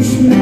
Krishna